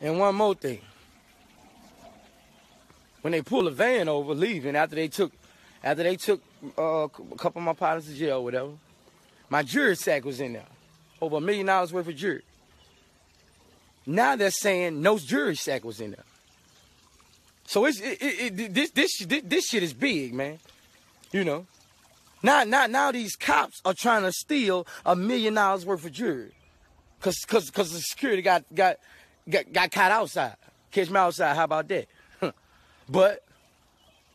And one more thing. When they pull a van over leaving after they took after they took uh, a couple of my partners to jail or whatever, my jury sack was in there. Over a million dollars worth of jury. Now they're saying no jury sack was in there. So it's it, it, it, this this this shit is big, man. You know. Now now now these cops are trying to steal a million dollars worth of jewelry. Cause cause cause the security got got got, got caught outside. Catch me outside, how about that? but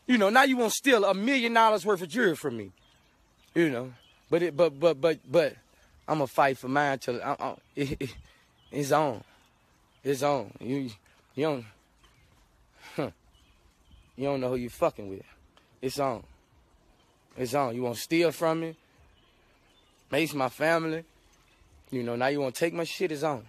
you know, now you want to steal a million dollars worth of jewelry from me. You know. But it but but but but I'm gonna fight for mine till I, I, it, it, it's on. It's on. You you don't huh, you don't know who you fucking with. It's on. It's on. You want to steal from me? Mace my family. You know, now you want to take my shit, it's on.